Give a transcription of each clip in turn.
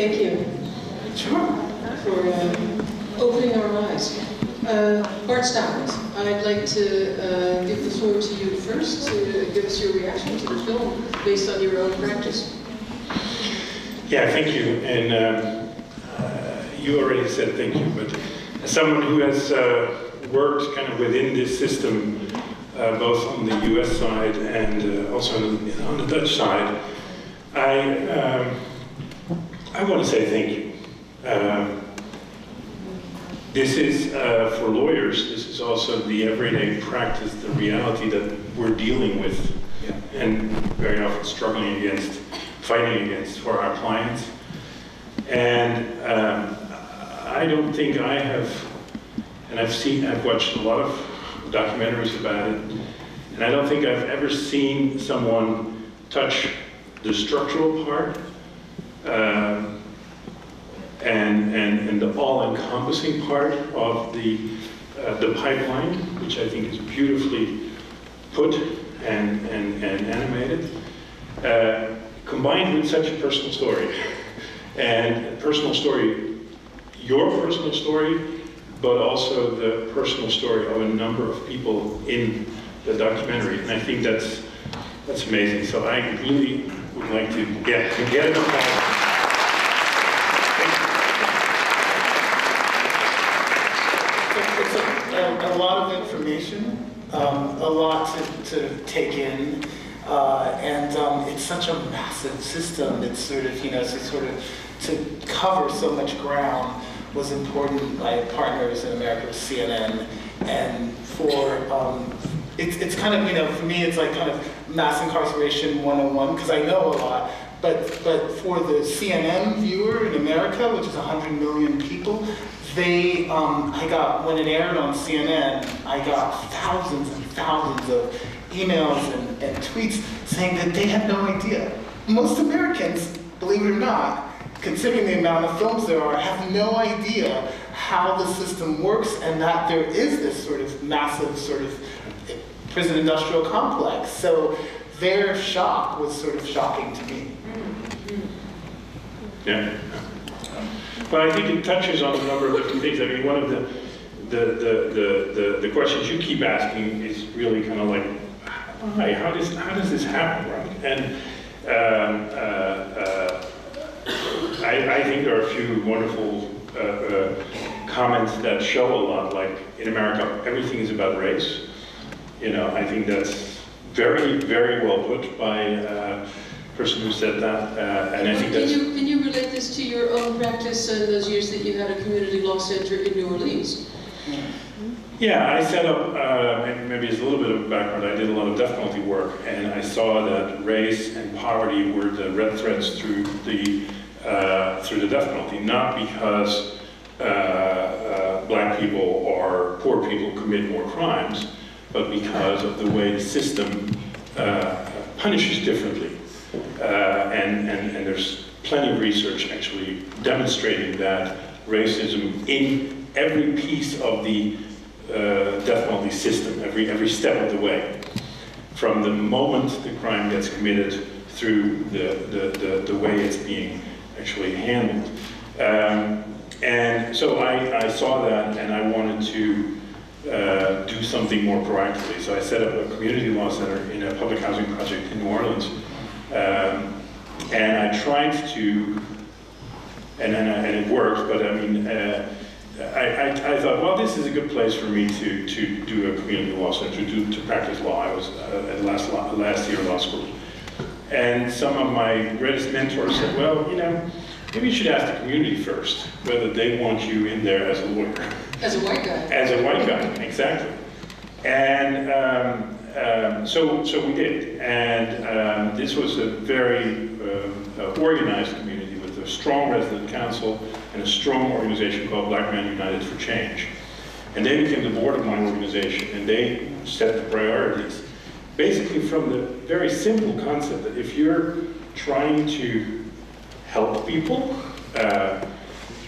Thank you. Sure. For uh, opening our eyes. Uh, Bart Stapert, I'd like to uh, give the floor to you first to give us your reaction to the film based on your own practice. Yeah, thank you. And um, uh, you already said thank you, but as someone who has uh, worked kind of within this system, uh, both on the US side and uh, also on the, on the Dutch side, I, um, I want to say thank you. Um, this is, uh, for lawyers, this is also the everyday practice, the reality that we're dealing with Yeah. and very often struggling against, fighting against for our clients. And um, I don't think I have, and I've seen, I've watched a lot of documentaries about it, and I don't think I've ever seen someone touch the structural part um, and, and, and the all-encompassing part of the, uh, the pipeline, which I think is beautifully put and, and, and animated, uh, combined with such a personal story. And personal story, your personal story, but also the personal story of a number of people in the documentary. And I think that's, that's amazing. So I really would like to get, get an applause. It's a, a, a lot of information, um, a lot to, to take in, uh, and um, it's such a massive system. It's sort of, you know, to sort of to cover so much ground was important. My partners in America was CNN, and for um, it's, it's kind of, you know, for me, it's like kind of mass incarceration 101 because I know a lot. But, but for the CNN viewer in America, which is 100 million people, they, um, I got, when it aired on CNN, I got thousands and thousands of emails and, and tweets saying that they had no idea. Most Americans, believe it or not, considering the amount of films there are, have no idea how the system works and that there is this sort of massive sort of prison industrial complex. So their shock was sort of shocking to me. Yeah. But I think it touches on a number of different things. I mean, one of the the, the, the, the, the questions you keep asking is really kind of like, why? How does, how does this happen, right? And um, uh, uh, I, I think there are a few wonderful uh, uh, comments that show a lot, like in America, everything is about race. You know, I think that's very, very well put by uh, person who said that, uh, and I think Can that's... you, can you relate this to your own practice in those years that you had a community law center in New Orleans? Yeah, I set up, uh, maybe it's a little bit of background, I did a lot of death penalty work, and I saw that race and poverty were the red threads through the, uh, through the death penalty, not because uh, uh, black people or poor people commit more crimes, but because of the way the system uh, punishes differently. Uh, and, and, and there's plenty of research actually demonstrating that racism in every piece of the uh, death penalty system, every, every step of the way, from the moment the crime gets committed through the, the, the, the way it's being actually handled. Um, and so I, I saw that and I wanted to uh, do something more proactively. So I set up a community law center in a public housing project in New Orleans. Um, and I tried to, and, and, and it worked, but I mean, uh, I, I, I, thought, well, this is a good place for me to, to do a community law center, to, do, to practice law. I was uh, at last, last year law school. And some of my greatest mentors said, well, you know, maybe you should ask the community first whether they want you in there as a lawyer. As a white guy. As a white guy, exactly. And um, um, so, so we did. And um, this was a very uh, uh, organized community with a strong resident council and a strong organization called Black Men United for Change. And they became the board of my organization, and they set the priorities. Basically from the very simple concept that if you're trying to help people, uh,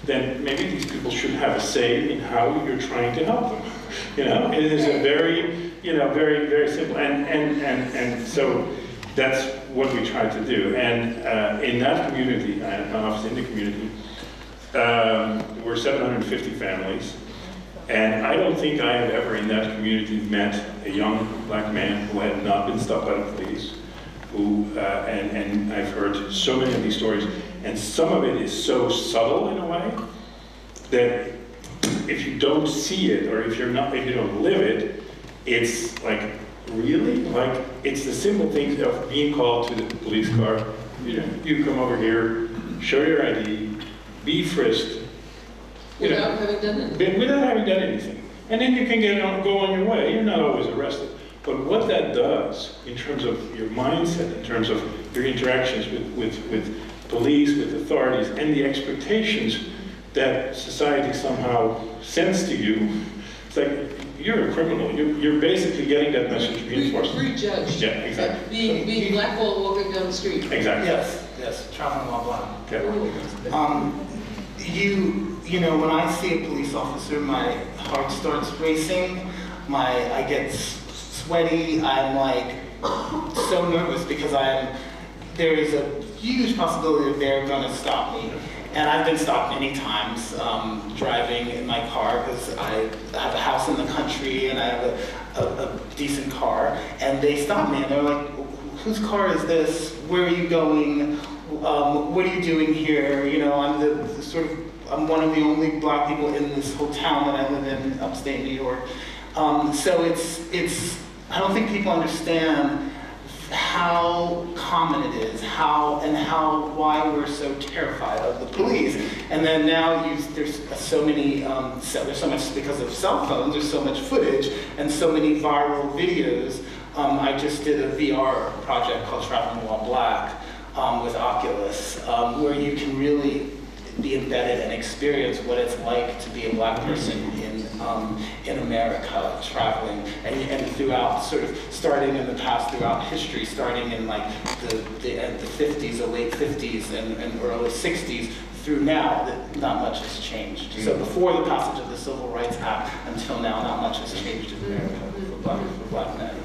then maybe these people should have a say in how you're trying to help them. You know, it is a very, you know, very, very simple. And, and, and, and so that's what we try to do. And uh, in that community, I have an office in the community, um, we're 750 families. And I don't think I have ever in that community met a young black man who had not been stopped by the police. Who, uh, and, and I've heard so many of these stories, and some of it is so subtle in a way that if you don't see it or if you're not, if you don't live it, it's like really like it's the simple things of being called to the police car. You know, you come over here, show your ID, be frisked, you know, Without having done but without having done anything. And then you can get on, go on your way. You're not always arrested. But what that does in terms of your mindset, in terms of your interactions with, with, with police, with authorities, and the expectations that society somehow sends to you, it's like you're a criminal. You're, you're basically getting that message Re- reinforced. Prejudged. Yeah, exactly. Being, being blackballed walking down the street. Exactly. Yes, yes, traveling while blind. Yeah. Um, you, you know, when I see a police officer, my heart starts racing. My, I get sweaty. I'm like so nervous because I'm. There is a huge possibility that they're going to stop me, and I've been stopped many times um, driving in my car because I have a house in the country and I have a, a, a decent car, and they stop me and they're like, "Whose car is this? Where are you going? um, what are you doing here? You know, I'm the, the sort of, I'm one of the only black people in this whole town that I live in, upstate New York. Um, so it's, it's, I don't think people understand how common it is, how, and how, why we're so terrified of the police. And then now you, there's so many, um, so, there's so much, because of cell phones, there's so much footage and so many viral videos. Um, I just did a VR project called Traveling While Black, um, with Oculus, um, where you can really be embedded and experience what it's like to be a black person um, in America, traveling, and, and throughout, sort of, starting in the past, throughout history, starting in like the, the, uh, the 50s, the late 50s and, and early 60s, through now, that not much has changed. So before the passage of the Civil Rights Act until now, not much has changed in America for black, for black men.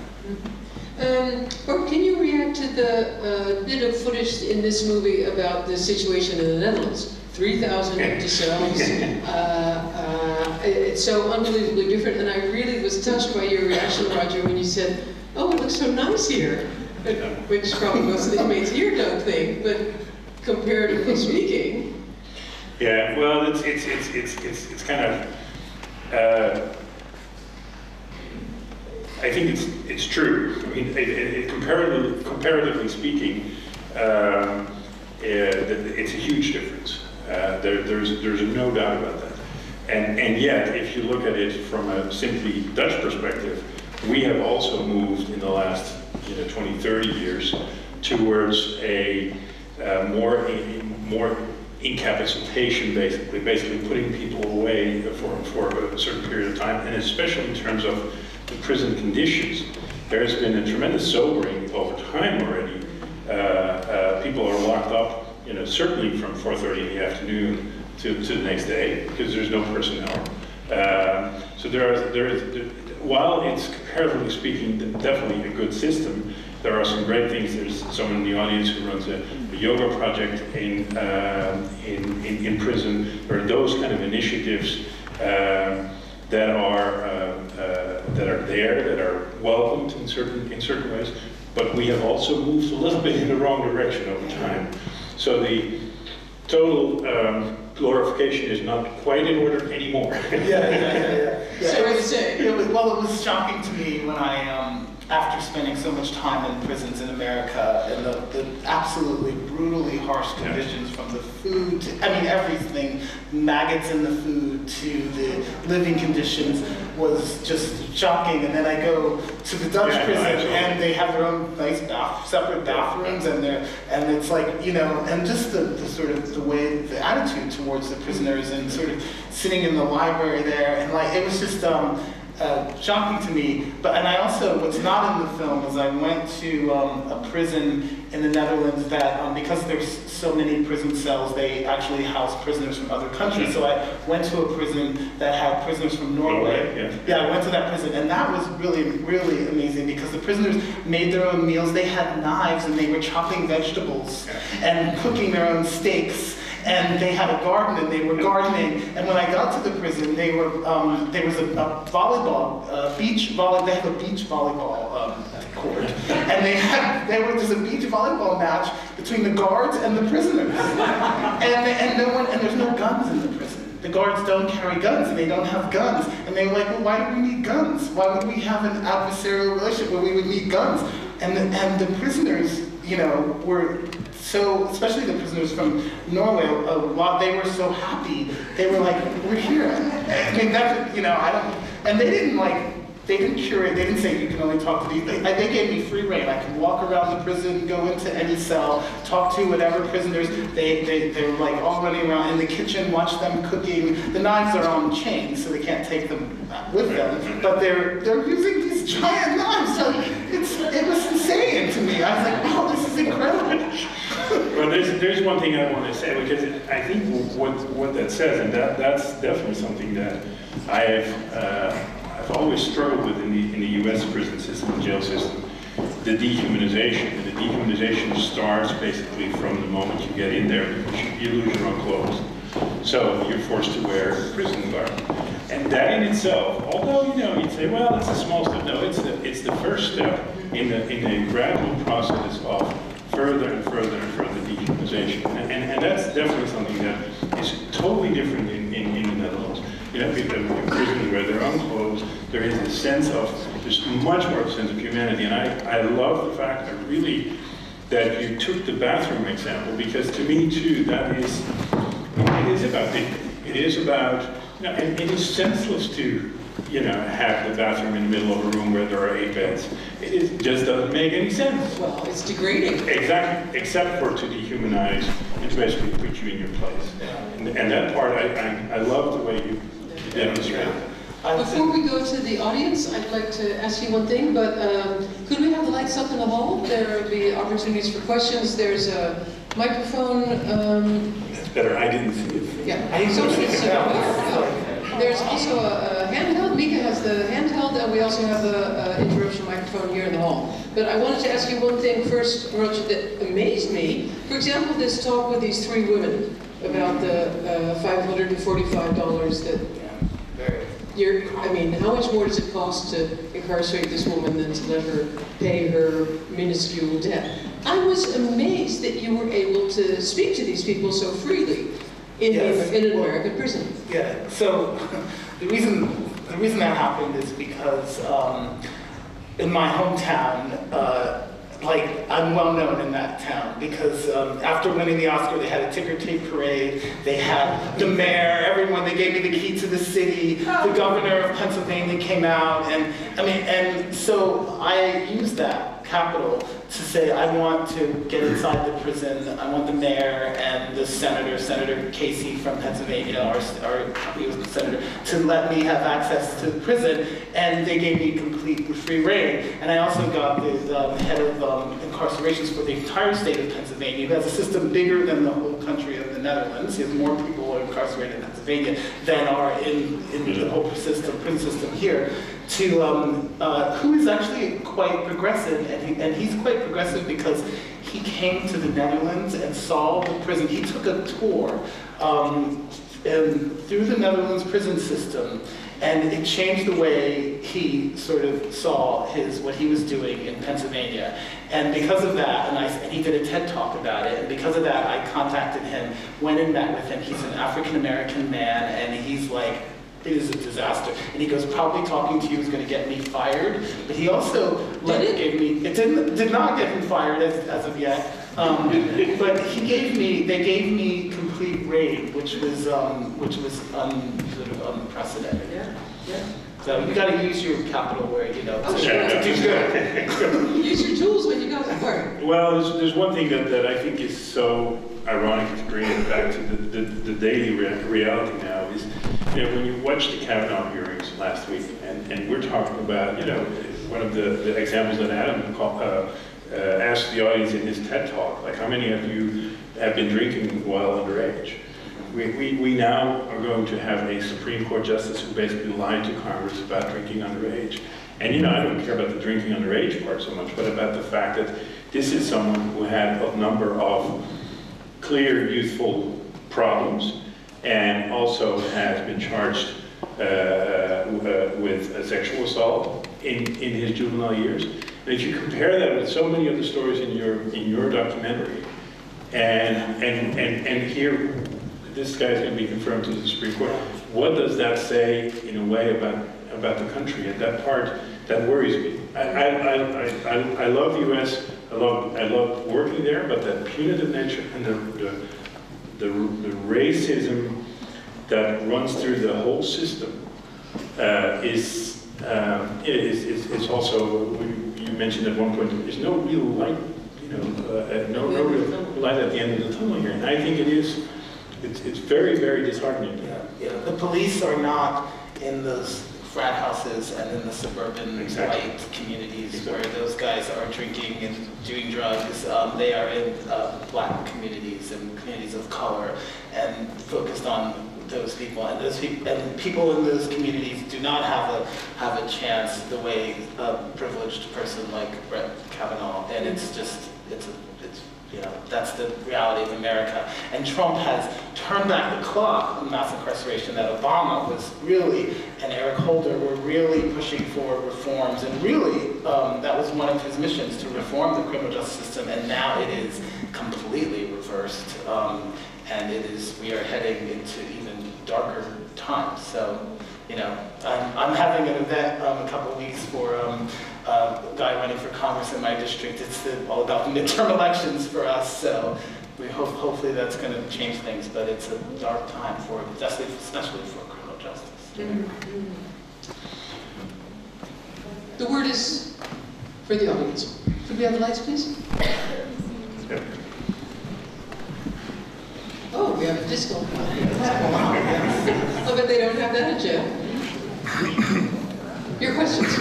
Um, or can you react to the uh, bit of footage in this movie about the situation in the Netherlands? 3,000 empty cells. Uh, uh, it's so unbelievably different, and I really was touched by your reaction, Roger, when you said, "Oh, it looks so nice here," which probably most of the inmates here don't think, but comparatively speaking, Yeah, well, it's, it's, it's, it's, it's, it's kind of, uh, I think it's, it's true. I mean, it, it, it comparatively, comparatively speaking, um, uh, it's a huge difference. Uh, there, there's, there's no doubt about that. And, and yet, if you look at it from a simply Dutch perspective, we have also moved in the last you know, 20, 30 years towards a uh, more, more incapacitation, basically, basically putting people away for, for a certain period of time, and especially in terms of the prison conditions. There has been a tremendous sobering over time already. Uh, uh, people are locked up, you know, certainly from 4.30 in the afternoon to, to the next day, because there's no personnel. Um, so there are, there is, while it's comparatively speaking definitely a good system, there are some great things. There's someone in the audience who runs a, a yoga project in, uh, in, in, in prison. There are those kind of initiatives um, that are uh, uh, that are there, that are welcomed in certain in certain ways. But we have also moved a little bit in the wrong direction over time. So the total um, glorification is not quite in order anymore. Yeah, yeah, yeah, yeah. yeah. Sorry it was, say. It was, well, it was shocking to me when I, um, after spending so much time in prisons in America and the, the absolutely brutally harsh conditions from the food, to, I mean, everything, maggots in the food to the living conditions was just shocking. And then I go to the Dutch Yeah, prison absolutely. and they have their own nice bath, separate bathrooms and they're, and it's like, you know, and just the, the sort of the way, the attitude towards the prisoners and sort of sitting in the library there and like, it was just, um, uh, shocking to me. But and I also, what's not in the film is I went to um, a prison in the Netherlands that, um, because there's so many prison cells, they actually house prisoners from other countries. So I went to a prison that had prisoners from Norway. Norway, yeah. Yeah, I went to that prison, and that was really, really amazing because the prisoners made their own meals. They had knives and they were chopping vegetables and cooking their own steaks. And they had a garden and they were gardening. And when I got to the prison, they were um, there was a, a volleyball, uh, beach volley. They have a beach volleyball um, court, and they had there was a beach volleyball match between the guards and the prisoners. And and no one and there's no guns in the prison. The guards don't carry guns and they don't have guns. And they were like, well, why do we need guns? Why would we have an adversarial relationship where we would need guns? And the, and the prisoners, you know, were so, especially the prisoners from Norway, a lot, they were so happy. They were like, we're here. I mean, that's, you know, I don't, and they didn't like, they didn't curate, they didn't say you can only talk to these, they, they gave me free reign. I could walk around the prison, go into any cell, talk to whatever prisoners. They, they, they were like all running around in the kitchen, watch them cooking. The knives are on chains, so they can't take them with them, but they're, they're using these giant knives. So it's, it was insane to me. I was like, wow, this is incredible. Well, there's, one thing I want to say, because I think what, what that says, and that, that's definitely something that I have, uh, I've always struggled with in the, in the US prison system, and jail system, the dehumanization. The dehumanization starts basically from the moment you get in there, you, you lose your own clothes. So you're forced to wear prison garb. And that in itself, although, you know, you'd say, well, it's a small step, no, it's the, it's the first step in the, in a gradual process of further and further and further dehumanization. And, and, and that's definitely something that is totally different in, in, in the Netherlands. You know, people in prison their own clothes, there is a sense of, there's much more of a sense of humanity. And I, I love the fact, I really, that you took the bathroom example, because to me too, that is, it is about dignity. It is about, you know, and it is senseless to, you know, have the bathroom in the middle of a room where there are eight beds. It is, just doesn't make any sense. Well, it's degrading. Exactly, except for to dehumanize and to basically put you in your place. And, and that part, I, I, I love the way you demonstrate. I Before we go to the audience, I'd like to ask you one thing, but um, could we have the lights up in the hall? There will be opportunities for questions. There's a microphone. um, That's better, I didn't see it. Yeah. I didn't So see it's, it. uh. There's also a a handheld. The handheld, and we also have a a interruption microphone here in the hall. But I wanted to ask you one thing first, Roger, that amazed me. For example, this talk with these three women about the uh, $545 that Yeah, very. you're, I mean, how much more does it cost to incarcerate this woman than to let her pay her minuscule debt? I was amazed that you were able to speak to these people so freely in, Yes. in an American prison. Yeah, so the reason, the reason that happened is because um, in my hometown, uh, like I'm well known in that town because um, after winning the Oscar, they had a ticker tape parade. They had the mayor, everyone. They gave me the key to the city. The governor of Pennsylvania came out, and I mean, and so I used that capital to say I want to get inside the prison. I want the mayor and the senator, Senator Casey from Pennsylvania, our, our he was the senator, to let me have access to the prison, and they gave me complete free reign. And I also got the um, head of um, incarcerations for the entire state of Pennsylvania, who has a system bigger than the whole country of the Netherlands. He has more people incarcerated in Pennsylvania than are in, in the whole system, prison system here to um, uh, who is actually quite progressive, and, he, and he's quite progressive because he came to the Netherlands and saw the prison. He took a tour um, and through the Netherlands prison system, and it changed the way he sort of saw his what he was doing in Pennsylvania. And because of that, and, I, and he did a TED talk about it, and because of that, I contacted him, went and met with him. He's an African American man, and he's like it is a disaster. And he goes, probably talking to you is going to get me fired. But he also like, Did it? gave me, it didn't, did not get him fired as, as of yet. Um, but he gave me, they gave me complete reign, which was, um, which was un, sort of unprecedented. Yeah, yeah. So you got to use your capital where, you know, Oh, to, sure. to do good. Use your tools when you go to work. Well, there's, there's one thing that, that I think is so ironic to bring it back to the, the, the daily rea- reality now is, you know, when you watched the Kavanaugh hearings last week, and, and we're talking about, you know, one of the, the examples that Adam called, uh, uh, asked the audience in his TED Talk, like, how many of you have been drinking while underage? We, we, we now are going to have a Supreme Court justice who basically lied to Congress about drinking underage. And, you know, I don't care about the drinking underage part so much, but about the fact that this is someone who had a number of clear youthful problems and also has been charged uh, uh, with a sexual assault in, in his juvenile years. And if you compare that with so many of the stories in your, in your documentary, and, and, and, and here, this guy's going to be confirmed to the Supreme Court, what does that say in a way about, about the country? And that part, that worries me. I, I, I, I, I love the US, I love, I love working there, but that punitive nature and the, the, the, the racism that runs through the whole system uh, is, um, is, is, is also, you mentioned at one point, there's no real light, you know, uh, no, no real light at the end of the tunnel here. And I think it is, it's, it's very, very disheartening. Yeah, yeah. The police are not in those frat houses and in the suburban Exactly. white communities Exactly. where those guys are drinking and doing drugs. Um, they are in uh, black communities and communities of color and focused on those people. And those people and people in those communities do not have a have a chance the way a privileged person like Brett Kavanaugh. And it's just it's a, it's you know, that's the reality of America. And Trump has turned back the clock on mass incarceration that Obama was really, and Eric Holder were really pushing for reforms. And really, um, that was one of his missions, to reform the criminal justice system. And now it is completely reversed. Um, and it is, we are heading into even darker times. So, you know, I'm, I'm having an event um, a couple weeks for um, uh, a guy running for Congress in my district. It's the, all about the midterm elections for us. So we hope, hopefully that's going to change things. But it's a dark time for, especially, especially for criminal justice. The word is for the audience. Could we have the lights, please? Oh, we have a disco. Oh, but they don't have that in jail. Your questions?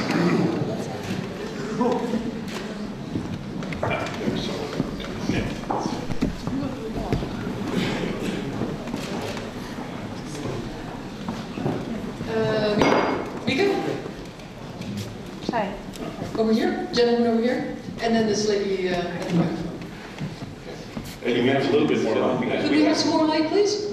Uh, Mika? Hi. Over here, gentleman over here, and then this lady uh, at the microphone. And you have a little bit more light. Could we have some more light, please?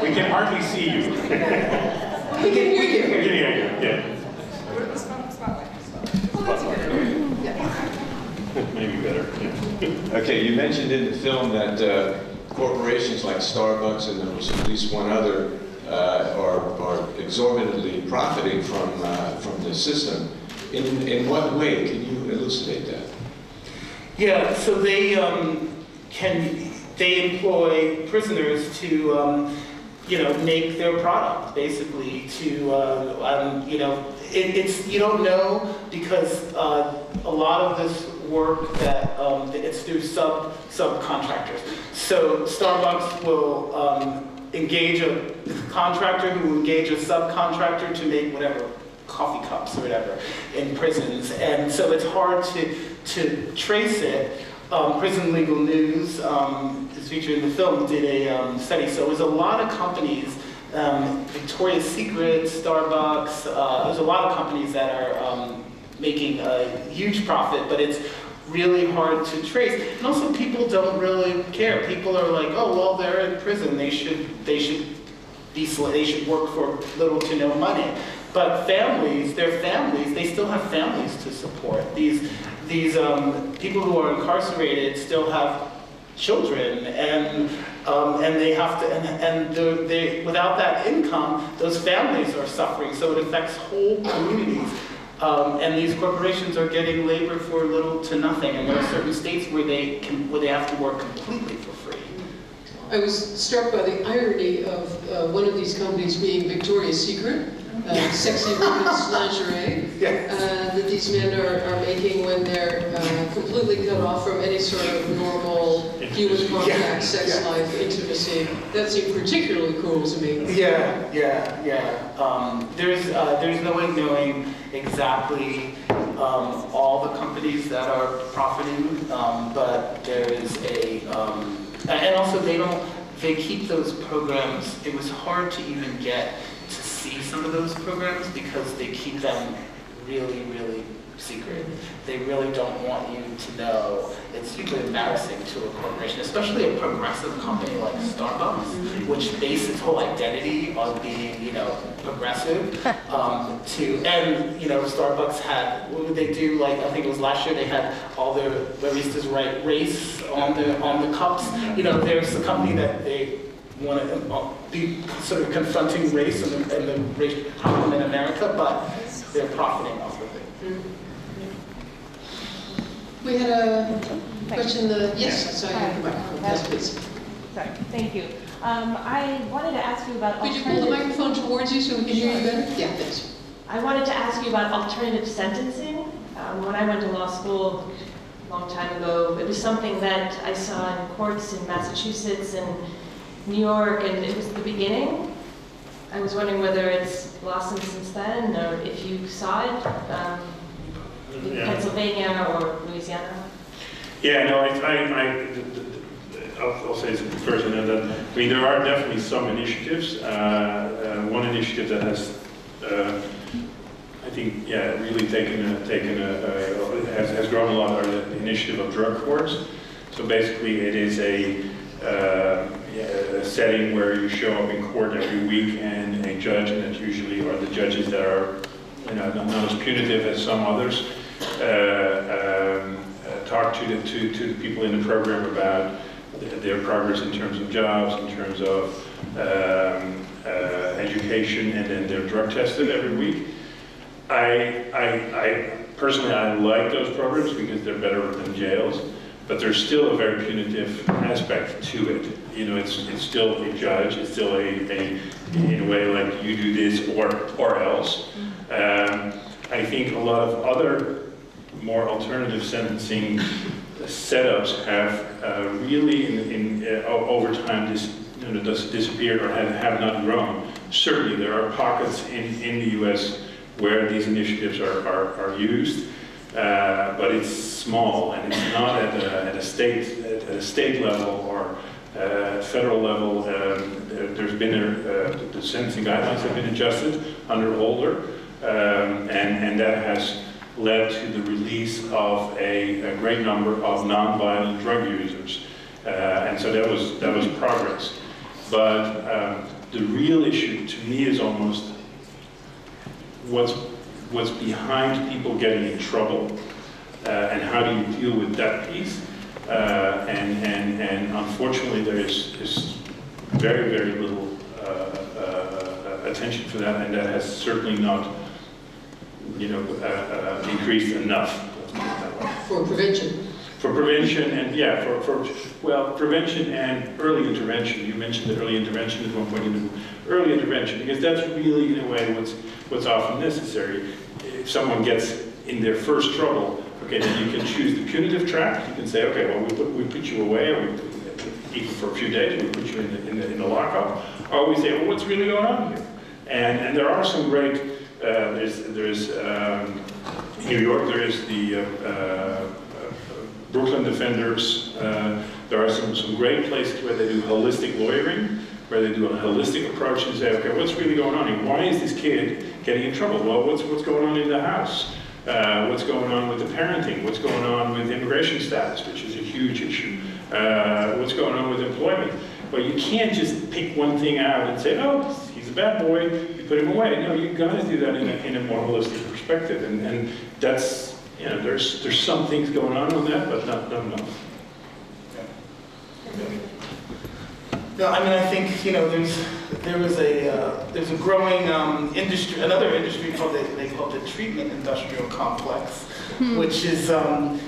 We can hardly see you. We can hear you. Yeah, yeah, yeah. Maybe better, yeah. Okay, you mentioned in the film that uh, corporations like Starbucks and there was at least one other uh, are, profiting from, uh, from the system. In, in what way? Can you elucidate that? Yeah, so they um, can they employ prisoners to um, you know make their product basically to uh, um, you know it, it's you don't know because uh, a lot of this work that um, it's through sub subcontractors. So Starbucks will um, engage a contractor who will engage a subcontractor to make whatever coffee cups or whatever in prisons, and so it's hard to to trace it. Um, Prison Legal News um, featured in the film did a um, study, so it was a lot of companies. Um, Victoria's Secret, Starbucks, uh, there's a lot of companies that are um, making a huge profit, but it's really hard to trace. And also, people don't really care. People are like, oh, well, they're in prison. They should, they should be, they should work for little to no money. But families, their families, they still have families to support. These, these um, people who are incarcerated still have children, and um, and they have to, and, and the, they, without that income, those families are suffering. So it affects whole communities. Um, and these corporations are getting labor for little to nothing, and there are certain states where they can, where they have to work completely for free. I was struck by the irony of uh, one of these companies being Victoria's Secret, uh, sexy women's lingerie Yeah. uh, that these men are, are making when they're uh, completely cut off from any sort of normal human contact, Yeah, sex yeah. life, intimacy. That seemed particularly cool to me. Yeah, yeah, yeah. Um, there's, uh, there's no way knowing exactly um, all the companies that are profiting, um, but there is a, um, a- and also they don't, they keep those programs, it was hard to even get to see some of those programs because they keep them really, really secret. They really don't want you to know. It's super embarrassing to a corporation, especially a progressive company like Starbucks, mm-hmm. which base its whole identity on being, you know, progressive. Um, to and you know, Starbucks had what would they do? Like I think it was last year they had all their baristas write race on the on the cups. You know, there's a company that they want to uh, be sort of confronting race and the, and the race problem in America, but they're profiting off of it. Mm-hmm. We had a question, in the, yes, I saw you have the microphone, yes, please. Sorry, thank you. Um, I wanted to ask you about Could you pull the alternative- microphone towards you so we can hear you better? Yeah, thanks. I wanted to ask you about alternative sentencing. Um, when I went to law school a long time ago, it was something that I saw in courts in Massachusetts and New York, and it was the beginning. I was wondering whether it's blossomed since then, or if you saw it um, in Yeah. Pennsylvania or Louisiana. Yeah, no, I, I, I, I'll, I'll say something first, and then, that- I mean, there are definitely some initiatives. Uh, uh, one initiative that has, uh, I think, yeah, really taken, a- taken, a, a- has, has grown a lot, are the initiative of drug courts. So basically, it is a, uh, yeah, a setting where you show up in court every week, and a judge, and that usually are the judges that are, you know, not not as punitive as some others, uh, um, uh, talk to the, to, to the people in the program about th- their progress in terms of jobs, in terms of um, uh, education, and then they're drug tested every week. I, I, I, personally, I like those programs because they're better than jails, but there's still a very punitive aspect to it. You know, it's, it's still a judge, it's still a, a, in a way, like you do this or, or else. Um, I think a lot of other more alternative sentencing setups have uh, really, in, in, uh, over time, dis, you know, dis- disappeared or have, have not grown. Certainly, there are pockets in, in the U.S. where these initiatives are, are, are used, uh, but it's small and it's not at a, at a state at a state level or uh, federal level. Um, there- there's been a, uh, the sentencing guidelines have been adjusted under Holder, um, and and that has led to the release of a, a great number of non-violent drug users, uh, and so that was that was progress. But um, the real issue to me is almost what's what's behind people getting in trouble, uh, and how do you deal with that piece? Uh, and and and unfortunately, there is is very very little uh, uh, attention for that, and that has certainly not, you know, uh, uh, increased enough. Let's put it that way. For prevention. For prevention and, yeah, for, for, well, prevention and early intervention. You mentioned that early intervention at one point, early intervention, because that's really, in a way, what's, what's often necessary. If someone gets in their first trouble, okay, then you can choose the punitive track. You can say, okay, well, we put, we put you away, or we, even for a few days, we put you in the, in the, in the lockup. Or we say, well, what's really going on here? And, and there are some great, there's, there's, um, New York, there is the, uh, uh, Brooklyn Defenders. Uh, there are some, some great places where they do holistic lawyering, where they do a holistic approach and say, okay, what's really going on? Why is this kid getting in trouble? Well, what's, what's going on in the house? Uh, what's going on with the parenting? What's going on with immigration status, which is a huge issue? Uh, what's going on with employment? Well, you can't just pick one thing out and say, oh, bad boy, you put him away. No, you've got to do that in a, in a more holistic perspective. And, and that's, you know, there's, there's some things going on with that, but not, not enough. No, I mean, I think, you know, there's, there was a, uh, there's a growing um, industry, another industry called, the, they call it the treatment industrial complex, which is um,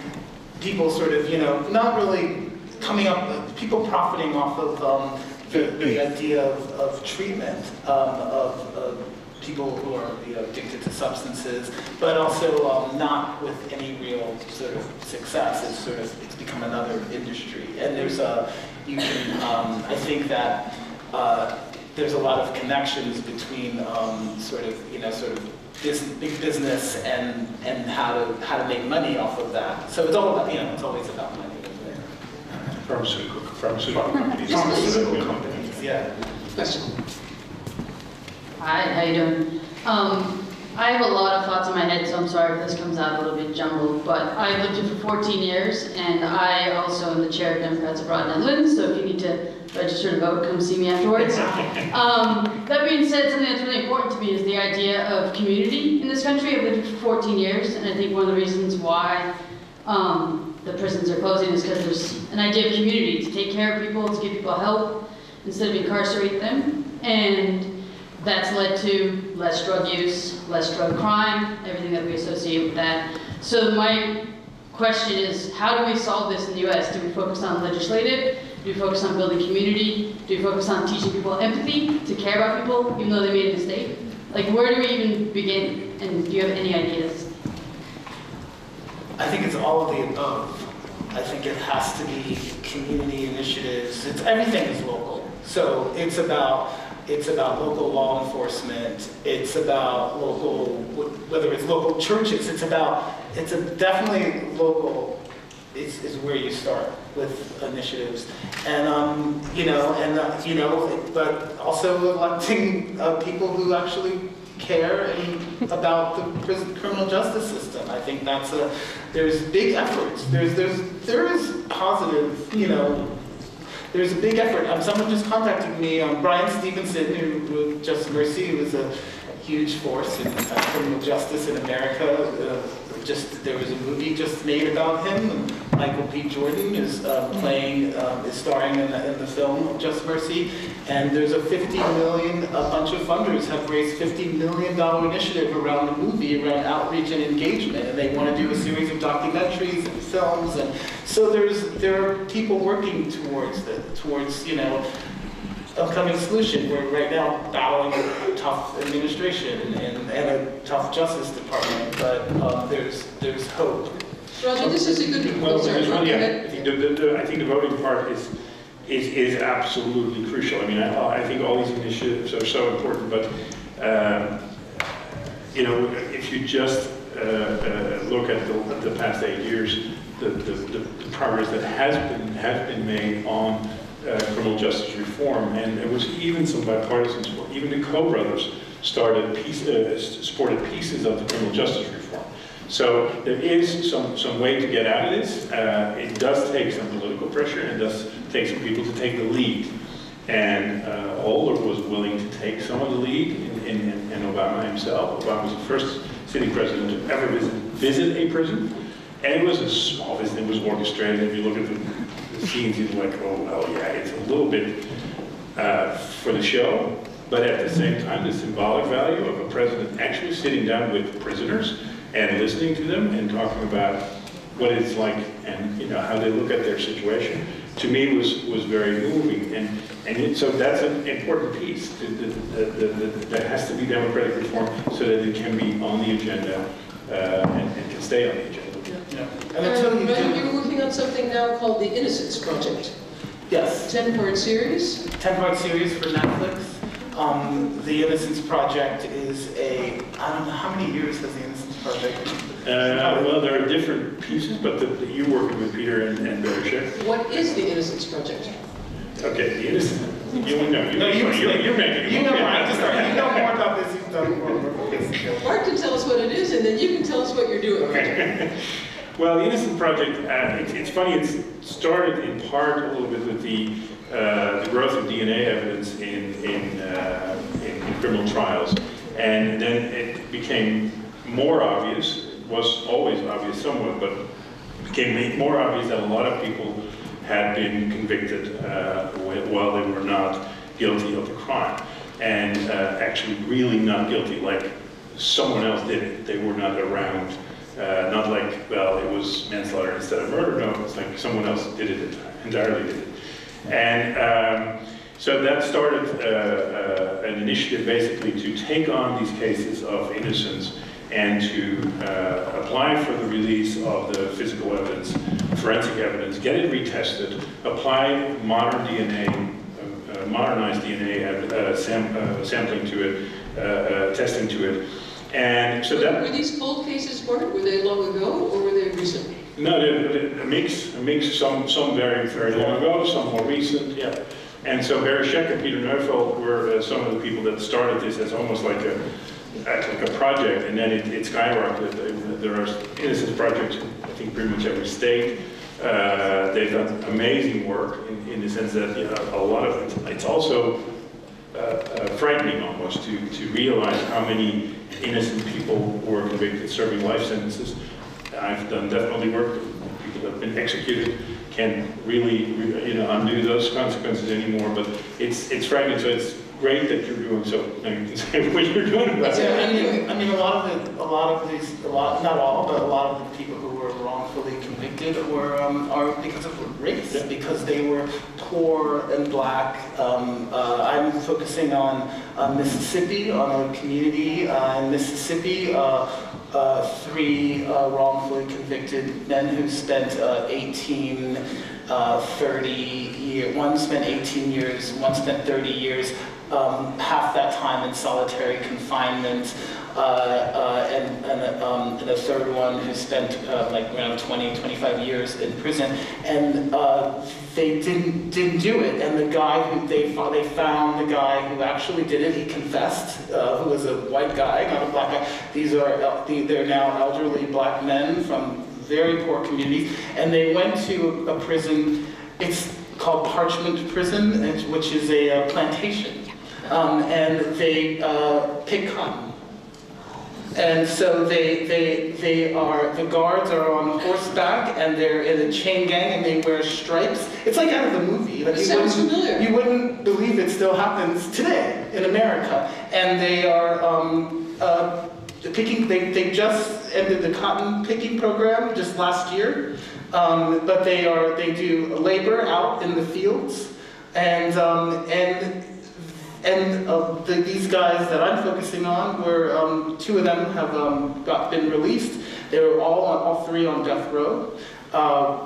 people sort of, you know, not really coming up, people profiting off of um, the, the idea of, of treatment, um, of, of people who are you know, addicted to substances, but also um, not with any real sort of success. It's sort of it's become another industry, and there's a you can um, I think that uh, there's a lot of connections between um, sort of you know sort of this big business and and how to how to make money off of that. So it's all about you know it's always about money. Isn't it? Pharmaceutical, pharmaceutical companies. Pharmaceutical companies, yeah. Question. Hi, how you doing? Um, I have a lot of thoughts in my head, so I'm sorry if this comes out a little bit jumbled, but I've lived here for 14 years, and I also am the chair of Democrats Abroad Netherlands, so if you need to register to vote, come see me afterwards. Um, that being said, something that's really important to me is the idea of community in this country. I've lived here for 14 years, and I think one of the reasons why um, the prisons are closing is because there's an idea of community, to take care of people, to give people help, instead of incarcerate them. And that's led to less drug use, less drug crime, everything that we associate with that. So my question is, how do we solve this in the US? Do we focus on legislative? Do we focus on building community? Do we focus on teaching people empathy, to care about people, even though they made a mistake? Like, where do we even begin? And do you have any ideas? I think it's all of the above. I think it has to be community initiatives. It's, everything is local. So it's about, it's about local law enforcement. It's about local, whether it's local churches, it's about, it's a definitely local is, is where you start with initiatives. And, um, you know, and, uh, you know, but also electing uh, people who actually care about the prison, criminal justice system. I think that's a, there's big efforts. There's, there's, there is positive, you know, there's a big effort. Um, someone just contacted me, um, Bryan Stevenson, who wrote Just Mercy, was a huge force in uh, criminal justice in America. Uh, just there was a movie just made about him. Michael B. Jordan is uh, playing, uh, is starring in the, in the film Just Mercy. And there's a 50 million, a bunch of funders have raised 50 million dollar initiative around the movie, around outreach and engagement, and they want to do a series of documentaries and films. And so there's there are people working towards the towards you know upcoming solution. We're right now battling a tough administration and, and a tough justice department, but um, there's there's hope. Roger, this is a good Well, sorry, there's one- yeah. I think the, the- the, I think the voting part is, is, is absolutely crucial. I mean, I, I think all these initiatives are so important, but, um, you know, if you just uh, uh, look at the, the past eight years, the, the, the the progress that has been, has been made on uh, criminal justice reform, and there was even some bipartisan support. Even the Koch brothers started piece, uh, supported pieces of the criminal justice reform. So there is some, some way to get out of this. Uh, it does take some political pressure and does take some people to take the lead. And uh, Holder was willing to take some of the lead in, in, in Obama himself. Obama was the first sitting president to ever visit, visit a prison. And it was a small visit, it was orchestrated. If you look at the scenes, you're like, oh, well, yeah, it's a little bit uh, for the show. But at the same time, the symbolic value of a president actually sitting down with prisoners and listening to them and talking about what it's like and you know how they look at their situation to me was was very moving and and it, so that's an important piece the, that has to be democratic reform so that it can be on the agenda uh, and, and can stay on the agenda. And until Um, you do... You're working on something now called the Innocence Project, yes, 10-part series. 10-part series for Netflix. Um, the Innocence Project is a, I don't know, how many years has the Innocence Project? uh, well there are different pieces but the, the, you're working with Peter and, and Barry Scheck. What is the Innocence Project? okay the innocent you know you, No, you you're, explain. you're making You know more, I'm just sorry, you know more about this, you've done more work. Mark can tell us what it is, and then you can tell us what you're doing. Well, the Innocent Project, uh, it's, it's funny, it started in part a little bit with the, uh, the growth of DNA evidence in, in, uh, in, in criminal trials. And then it became more obvious, it was always obvious somewhat, but became more obvious that a lot of people had been convicted uh, while they were not guilty of the crime. And uh, actually really not guilty, like someone else did it, they were not around. Uh, not like, well, it was manslaughter instead of murder. No, it's like someone else did it entirely did it. And um, So that started uh, uh, an initiative basically to take on these cases of innocence and to uh, apply for the release of the physical evidence, forensic evidence, get it retested, apply modern DNA, uh, uh, modernized DNA sam sampling to it, testing to it. And so Were that were these cold cases, Bart? Were they long ago or were they recent? no, the- the- a mix, a mix, some, some very, very long ago, some more recent, yeah. And so Barry Scheck and Peter Neufeld were uh, some of the people that started this as almost like a, like a project, and then it, it skyrocketed. There are innocence projects I think, pretty much every state. Uh, they've done amazing work in, in the sense that, you know, a lot of it, it's also uh, uh, frightening almost to, to realize how many innocent people were convicted serving life sentences. I've done death penalty work, people that have been executed can't really, you know, undo those consequences anymore, but it's, it's frightening, so it's great that you're doing so, and you can say what you're doing about it. Yeah, I mean, I mean, a lot of the, a lot of these, a lot, not all, but a lot of the people who were wrongfully convicted were, um, are because of race, Yeah. because they were poor and black. Um, uh, I'm focusing on uh, Mississippi, on a community uh, in Mississippi. Uh, uh, three wrongfully convicted men who spent uh, 18, uh, 30 years. One spent 18 years, one spent 30 years. Um, half that time in solitary confinement, and, and, um, and a third one who spent uh, like around 20, 25 years in prison. And uh, they didn't didn't do it. And the guy who they they found the guy who actually did it. He confessed, uh, who was a white guy, not a black guy. These are they're now elderly black men from very poor communities, and they went to a prison. It's called Parchman Prison, which is a uh, plantation, um, and they uh, pick cotton. And so they, they, they are, the guards are on horseback and they're in a chain gang and they wear stripes. It's like out of the movie. Like It you sounds wouldn't- familiar. You wouldn't believe it still happens today in America. And they are um, uh, picking, they, they just ended the cotton picking program just last year. Um, but they are, they do labor out in the fields. And, um, and and uh, the, these guys that I'm focusing on were, um, two of them have um, got, been released. They were all, on, all three on death row. Uh,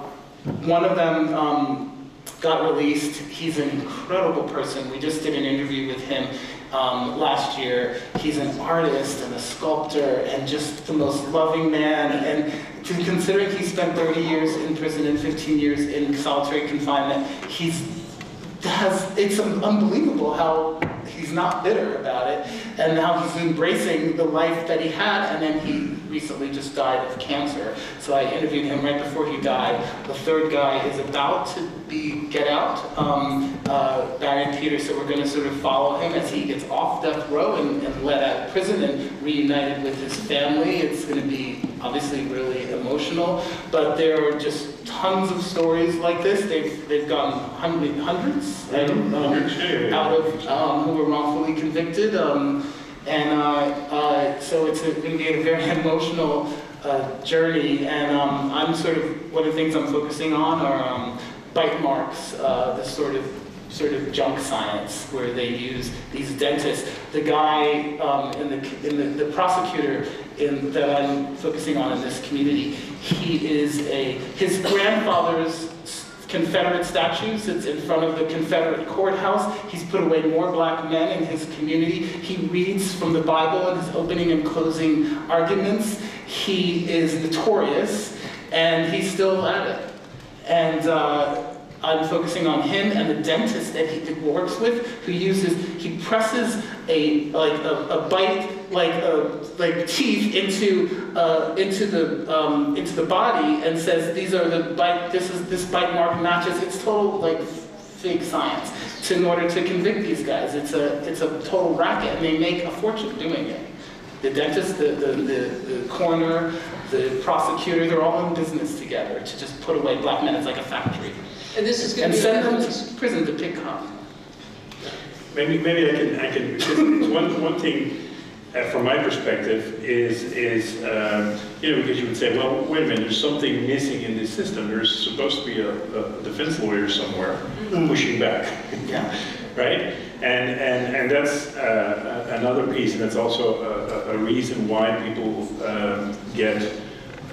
one of them um, got released. He's an incredible person. We just did an interview with him um, last year. He's an artist and a sculptor and just the most loving man. And to- considering he spent 30 years in prison and 15 years in solitary confinement, he's has it's unbelievable how he's not bitter about it and how he's embracing the life that he had. And then he recently just died of cancer. So i interviewed him right before he died. The third guy is about to be get out um, uh, barry peter. So we're going to sort of follow him as he gets off death row and, and let out of prison and reunited with his family. It's going to be obviously really emotional but there are just tons of stories like this they've, they've gotten hundred, hundreds I don't know, Hundreds, yeah, yeah, yeah. out of um, who were wrongfully convicted. Um, and uh, uh, so it's going to be a very emotional uh, journey. And um, I'm sort of, one of the things I'm focusing on are um, bite marks, uh, the sort of sort of junk science where they use these dentists. The guy um, in the, in the, the prosecutor in, that I'm focusing on in this community, he is a, his grandfather's Confederate statue sits in front of the Confederate courthouse. He's put away more black men in his community. He reads from the Bible in his opening and closing arguments. He is notorious, and he's still at it. And uh, I'm focusing on him and the dentist that he works with, who uses he presses a like a, a bite like a like teeth into uh, into the um, into the body and says these are the bite this is this bite mark matches. It's total like fake science to, in order to convict these guys. It's a it's a total racket, and they make a fortune doing it. The dentist, the, the, the, the coroner, the prosecutor, they're all in business together to just put away black men. It's like a factory. And this is going And to send them to prison to pick cotton. Maybe, maybe I can, I can, because one, one thing uh, from my perspective is, is um, you know, because you would say, well, wait a minute, there's something missing in this system. There's supposed to be a, a defense lawyer somewhere pushing back. Yeah. right? And, and, and that's uh, another piece, and that's also a, a- a reason why people um, get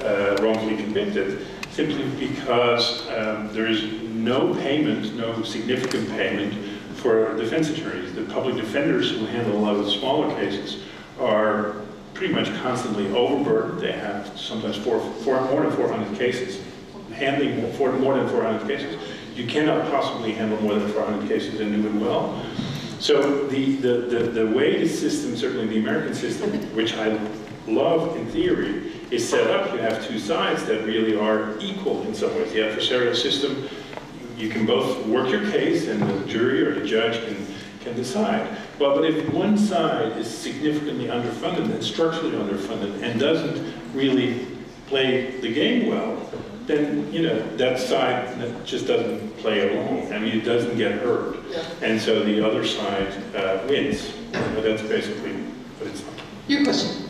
uh, wrongfully convicted, simply because um, there is no payment, no significant payment for defense attorneys. The public defenders who handle a lot of the smaller cases are pretty much constantly overburdened. They have sometimes four, four, more than 400 cases, handling more, more than 400 cases. You cannot possibly handle more than 400 cases and do it well. So the, the, the, the way the system, certainly the American system, which I love in theory, is set up, you have two sides that really are equal in some ways. The adversarial system, you can both work your case and the jury or the judge can, can decide. Well, but if one side is significantly underfunded and structurally underfunded and doesn't really play the game well, then, you know, that side just doesn't play along. I mean, it doesn't get heard. Yeah. And so the other side uh, wins. But that's basically what it's like. Your question?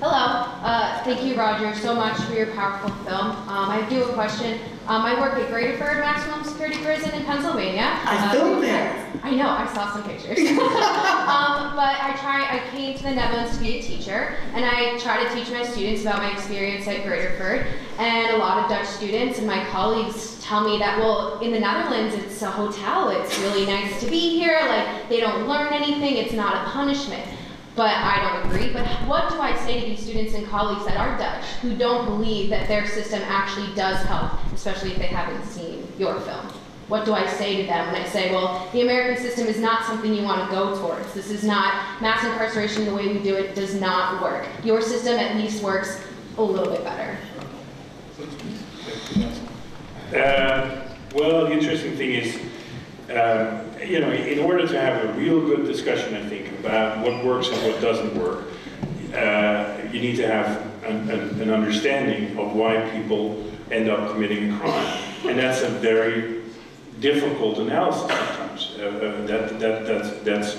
Hello. Uh, thank you, Roger, so much for your powerful film. Um, I do have a question. Um, I work at Graterford Maximum Security Prison in Pennsylvania. I Uh, filmed there. I know, I saw some pictures. um, but I try, I came to the Netherlands to be a teacher, and I try to teach my students about my experience at Graterford. And a lot of Dutch students and my colleagues tell me that, well, in the Netherlands, it's a hotel, it's really nice to be here, like, they don't learn anything, it's not a punishment. But I don't agree. But what do I say to these students and colleagues that are Dutch who don't believe that their system actually does help, especially if they haven't seen your film? What do I say to them when I say, well, the American system is not something you want to go towards. This is not mass incarceration the way we do it does not work. Your system at least works a little bit better. Uh, Well, the interesting thing is, um, you know, in order to have a real good discussion, I think, about what works and what doesn't work, uh, you need to have an, an an understanding of why people end up committing crime. And that's a very difficult analysis sometimes. Uh, uh, That, that, that's, that's,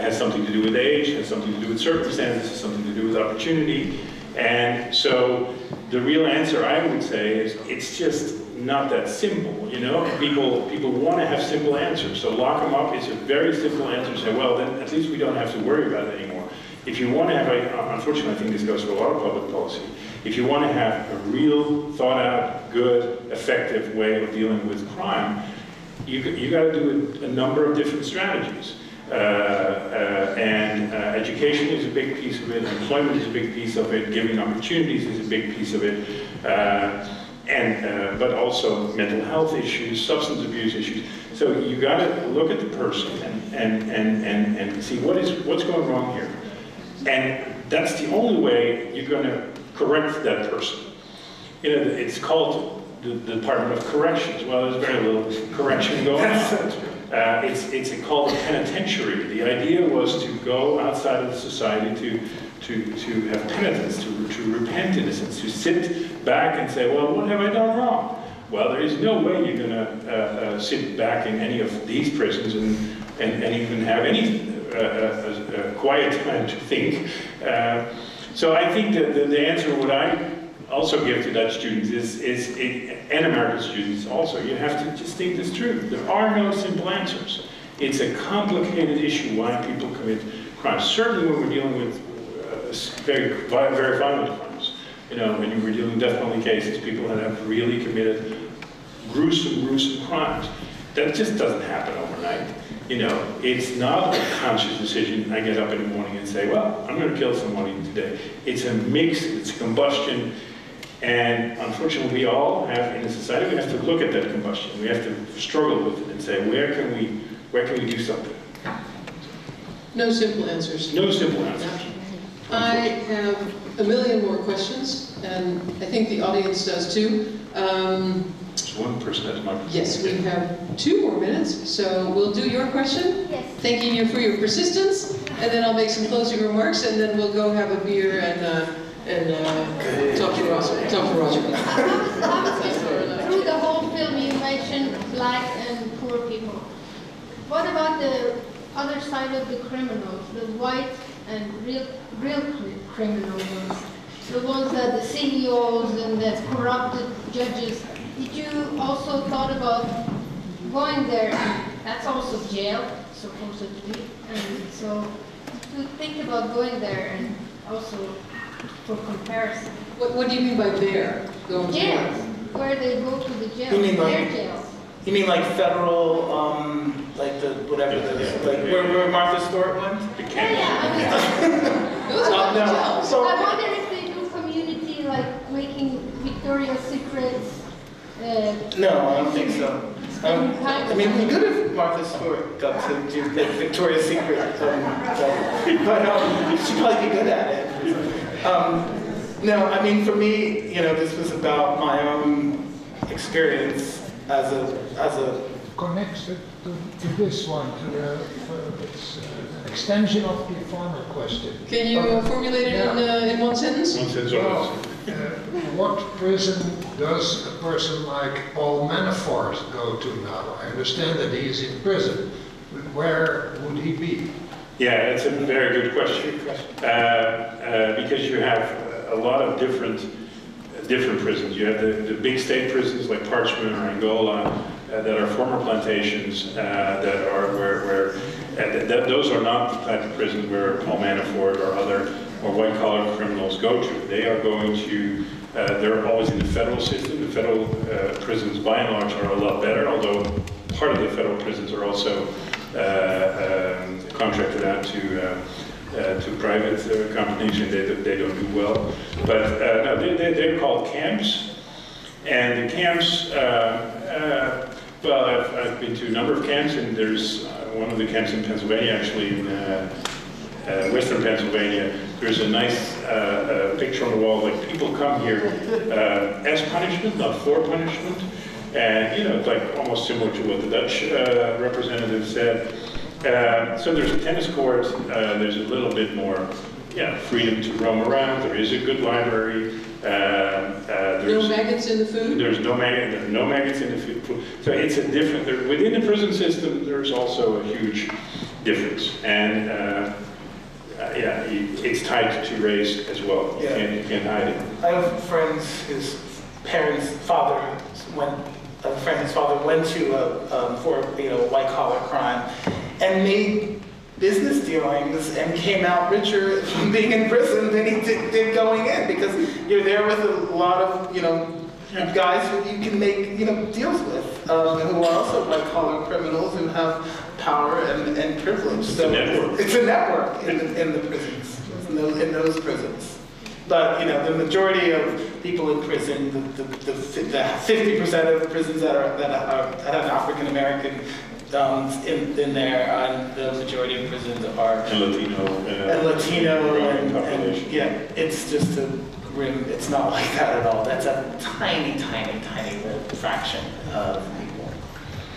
has something to do with age, has something to do with circumstances, has something to do with opportunity. And so the real answer, I would say, is it's just not that simple, you know? People, people want to have simple answers. So lock them up is a very simple answer. Say, well, then at least we don't have to worry about it anymore. If you want to have a, unfortunately, I think this goes for a lot of public policy. If you want to have a real, thought-out, good, effective way of dealing with crime, you, you got to do a, a number of different strategies. Uh, uh, and uh, education is a big piece of it, employment is a big piece of it, giving opportunities is a big piece of it, uh, and, uh, but also mental health issues, substance abuse issues. So you got to look at the person and, and, and, and, and see what is, what's going wrong here. And that's the only way you're going to correct that person. You know, it's called the, the Department of Corrections. Well, there's very little correction going on. Uh, it's, it's called a penitentiary. The idea was to go outside of the society to, to, to have penitence, to, to repent in a sense, to sit back and say, well, what have I done wrong? Well, there is no way you're going to uh, uh, sit back in any of these prisons and, and, and even have any uh, uh, uh, quiet time to think. Uh, so I think that the, the answer, what I also give to Dutch students is, is and American students also, you have to just think this through. There are no simple answers. It's a complicated issue why people commit crimes. Certainly when we're dealing with uh, very, very violent crimes. You know, when we're dealing with death penalty cases, people that have really committed gruesome, gruesome crimes. That just doesn't happen overnight. You know, it's not a conscious decision. I get up in the morning and say, well, I'm going to kill somebody today. It's a mix, it's a combustion. And unfortunately, we all have, in a society, we have to look at that combustion. We have to struggle with it and say, where can we, where can we do something? No simple answers. No simple answers. I have a million more questions, and I think the audience does too. Um, There's one person at the microphone. yes, we have two more minutes, so we'll do your question. Yes. Thanking you for your persistence, and then I'll make some closing remarks, and then we'll go have a beer and, uh, and uh, talk to Roger. Talk to Roger. Through the whole film, you mentioned black and poor people. What about the other side of the criminals, the white and real, real cri- criminal ones? The ones that the CEOs and the corrupted judges. Did you also thought about going there and that's also jail, supposedly. And so to think about going there and also for comparison. What, what do you mean by there? Going Jails, where? where they go to the jail, You mean like- their jails. You mean like federal, um, like the, whatever the, Yeah, like yeah. where, where Martha Stewart went? The Yeah, camp. yeah, I mean, Those are the no. So- I wonder if they do community, like making Victoria's Secrets, uh, No, I don't think so. Um, I mean, it'd be good if Martha Stewart got to do the Victoria's Secret, um, job. but um, she'd probably be good at it. Um, no, I mean, for me, you know, this was about my own experience as a, as a, connected to, to this one, to the, for- it's uh, extension of the farmer question. Can you uh, formulate it in, uh, in one sentence? One sense Well, uh, what prison does a person like Paul Manafort go to now? I understand that he is in prison, where would he be? Yeah, it's a very good question. Uh, uh, because you have a lot of different, different prisons. You have the, the big state prisons like Parchman or Angola uh, that are former plantations uh, that are where, where those are not the type of prisons where Paul Manafort or other or white collar criminals go to. They are going to, uh, they're always in the federal system. The federal uh, prisons by and large are a lot better, although part of the federal prisons are also uh, um, contracted out to uh, uh, to private uh, companies, and they, they don't do well. But uh, no, they, they, they're called camps, and the camps. Uh, well, I've, I've been to a number of camps, and there's uh, one of the camps in Pennsylvania, actually in uh, uh, Western Pennsylvania. There's a nice uh, uh, picture on the wall. Like people come here uh, as punishment, not for punishment. And, you know, it's like almost similar to what the Dutch representative said. So there's a tennis court, there's a little bit more, yeah, freedom to roam around. There is a good library. Uh, uh, No there's, maggots in the food? there's no maggot, there are no maggots in the food. So it's a different, there, within the prison system, there's also a huge difference. And, uh, uh, yeah, it's tied to race as well. You can't, you can't hide it. I have friends whose parents, father went, a friend's father went to a, um, for, you know, white collar crime and made business dealings and came out richer from being in prison than he did, did going in because you're there with a lot of, you know, guys who you can make, you know, deals with, um, who are also white collar criminals who have power and, and privilege. It's a network. It's a network in, the- in the prisons, in those, in those prisons. But, you know, the majority of people in prison, the, the, the fifty percent of the prisons that are, that are, that have African American, um, in, in there, and the majority of prisons are, And Latino. uh, and Latino, and, and, yeah, it's just a grim, it's not like that at all. That's a tiny, tiny, tiny fraction of people.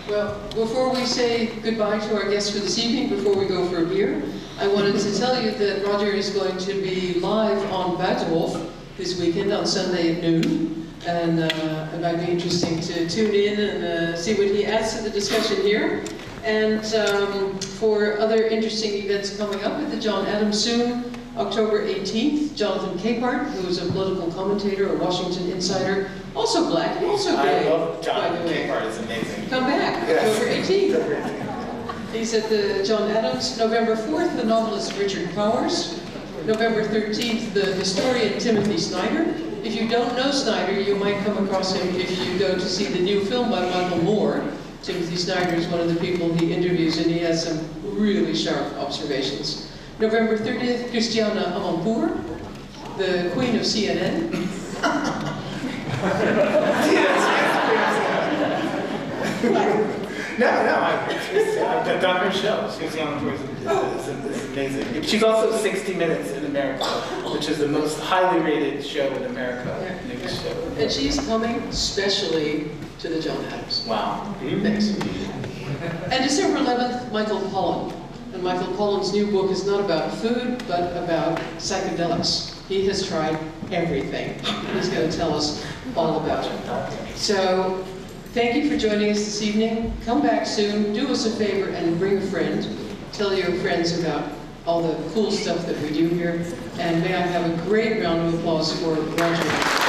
Well, before we say goodbye to our guests for this evening, before we go for a beer, I wanted to tell you that Roger is going to be live on Bad Wolf this weekend on Sunday at noon. And uh, it might be interesting to tune in and uh, see what he adds to the discussion here. And um, for other interesting events coming up at the John Adams soon, October 18th, Jonathan Capehart, who is a political commentator, a Washington insider, also black, also gay. I love by John the way. Capehart, it's amazing. Come back, Yes. October 18th. He's at the John Adams. November 4th, the novelist Richard Powers. November 13th, the historian Timothy Snyder. If you don't know Snyder, you might come across him if you go to see the new film by Michael Moore. Timothy Snyder is one of the people he interviews, and he has some really sharp observations. November 30th, Christiane Amanpour, the queen of CNN. No, no, I, I've done her show. It's, it's, it's amazing. She's also 60 Minutes in America, which is the most highly rated show in America. News show. And she's coming specially to the John Adams. Wow. Thanks. And December 11th, Michael Pollan. And Michael Pollan's new book is not about food, but about psychedelics. He has tried everything. He's going to tell us all about it. So, thank you for joining us this evening. Come back soon. Do us a favor and bring a friend. Tell your friends about all the cool stuff that we do here. And may I have a great round of applause for Roger.